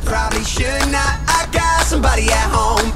probably should not. I got somebody at home.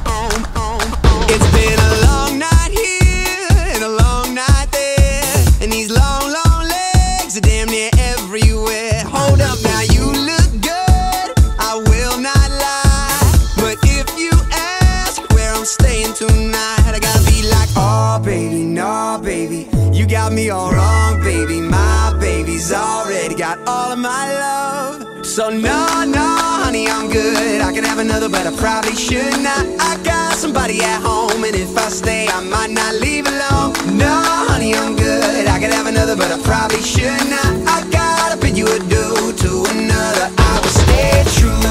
It's been a long night here and a long night there, and these long, long legs are damn near everywhere. Hold up now, you look good. I will not lie, but if you ask where I'm staying tonight, I gotta be like, oh baby, no baby, you got me all wrong, baby. My baby's already got all of my love. So no, no, I'm good. I could have another, but I probably should not. I got somebody at home, and if I stay, I might not leave alone. No, honey, I'm good. I could have another, but I probably should not. I gotta bid you adieu to another. I will stay true.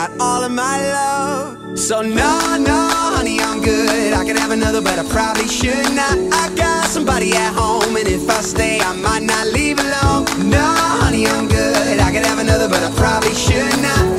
Got all of my love. So no, no, honey, I'm good. I could have another, but I probably should not. I got somebody at home And if I stay, I might not leave alone. No, honey, I'm good. I could have another, but I probably should not